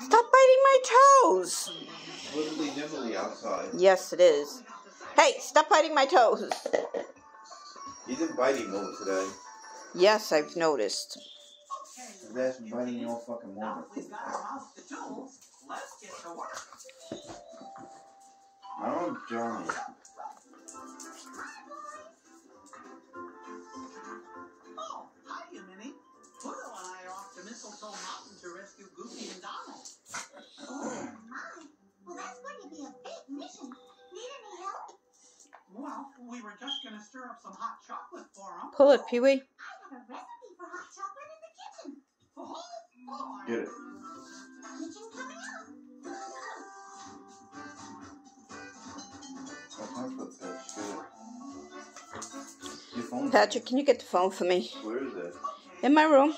Stop biting my toes. Literally nimbly outside. Yes, it is. Hey, stop biting my toes. He's in biting mode today. Yes, I've noticed. Been biting all fucking morning. I don't Johnny. We were just gonna stir up some hot chocolate for him. Pull it, Pee Wee. I have a recipe for hot chocolate in the kitchen. Oh, Get it. Kitchen coming up. That's my foot touch. Get it. Your phone. Patrick, can you get the phone for me? Where is it? In my room.